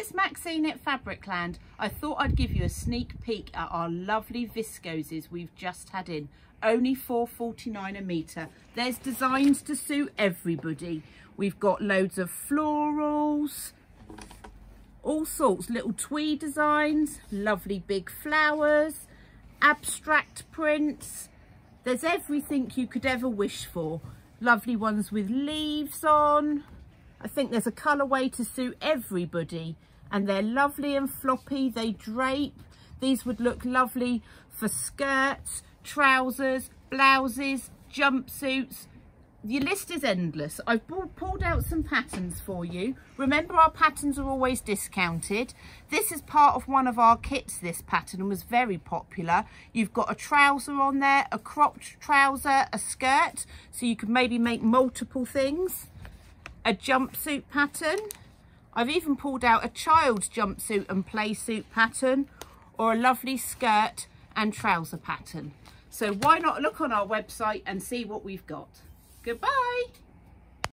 it's Maxine at Fabricland. I thought I'd give you a sneak peek at our lovely viscoses we've just had in. Only 4.49 a metre. There's designs to suit everybody. We've got loads of florals, all sorts, little tweed designs, lovely big flowers, abstract prints. There's everything you could ever wish for. Lovely ones with leaves on. I think there's a colourway to suit everybody and they're lovely and floppy. They drape. These would look lovely for skirts, trousers, blouses, jumpsuits, your list is endless. I've pulled out some patterns for you. Remember our patterns are always discounted. This is part of one of our kits, this pattern, was very popular. You've got a trouser on there, a cropped trouser, a skirt, so you could maybe make multiple things. A jumpsuit pattern. I've even pulled out a child's jumpsuit and play suit pattern, or a lovely skirt and trouser pattern. So why not look on our website and see what we've got. Goodbye.